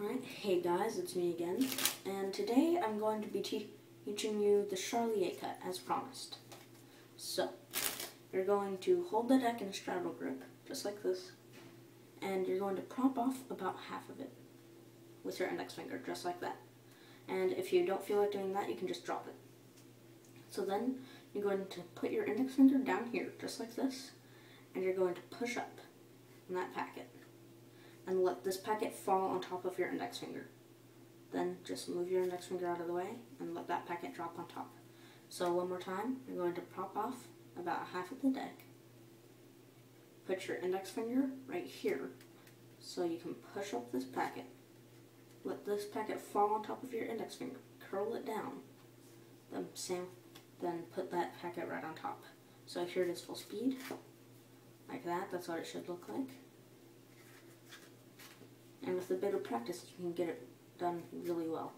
Alright, hey guys, it's me again, and today I'm going to be te teaching you the Charlier cut, as promised. So, you're going to hold the deck in a straddle grip, just like this, and you're going to prop off about half of it with your index finger, just like that. And if you don't feel like doing that, you can just drop it. So then, you're going to put your index finger down here, just like this, and you're going to push up in that packet and let this packet fall on top of your index finger. Then just move your index finger out of the way and let that packet drop on top. So one more time, you're going to pop off about half of the deck. Put your index finger right here so you can push up this packet. Let this packet fall on top of your index finger. Curl it down. Then, same, then put that packet right on top. So here it is full speed. Like that, that's what it should look like a bit of practice you can get it done really well.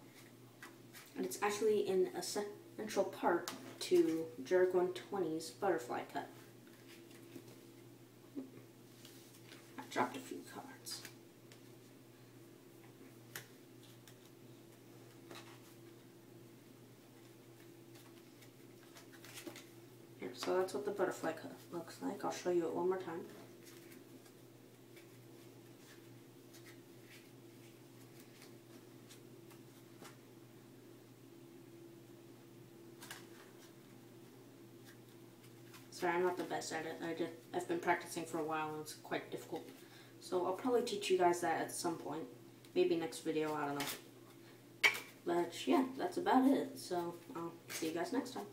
And it's actually an essential part to Jerg 120's butterfly cut. I dropped a few cards. Here, so that's what the butterfly cut looks like. I'll show you it one more time. Sorry, I'm not the best at it. I just, I've been practicing for a while and it's quite difficult. So I'll probably teach you guys that at some point. Maybe next video, I don't know. But yeah, that's about it. So I'll see you guys next time.